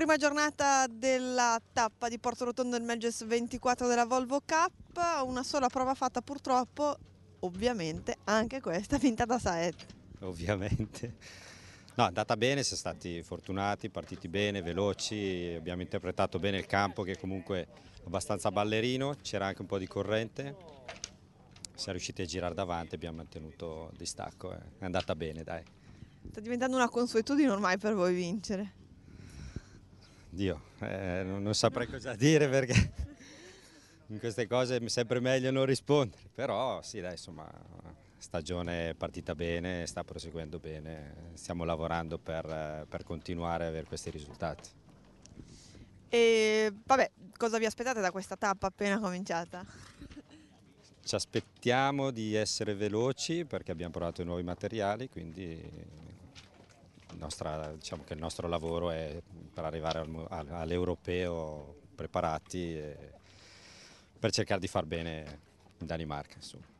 prima giornata della tappa di Porto Rotondo del Megges 24 della Volvo Cup, una sola prova fatta purtroppo, ovviamente anche questa vinta da Saet. Ovviamente. No, è andata bene, siamo stati fortunati, partiti bene, veloci, abbiamo interpretato bene il campo che comunque è abbastanza ballerino, c'era anche un po' di corrente, siamo riusciti a girare davanti, abbiamo mantenuto distacco, eh. è andata bene dai. Sta diventando una consuetudine ormai per voi vincere. Dio, eh, non, non saprei cosa dire perché in queste cose è sempre meglio non rispondere, però sì dai insomma stagione è partita bene, sta proseguendo bene, stiamo lavorando per, per continuare ad avere questi risultati. E vabbè, cosa vi aspettate da questa tappa appena cominciata? Ci aspettiamo di essere veloci perché abbiamo provato i nuovi materiali, quindi nostra, diciamo che il nostro lavoro è per arrivare all'europeo preparati per cercare di far bene in Danimarca. Insomma.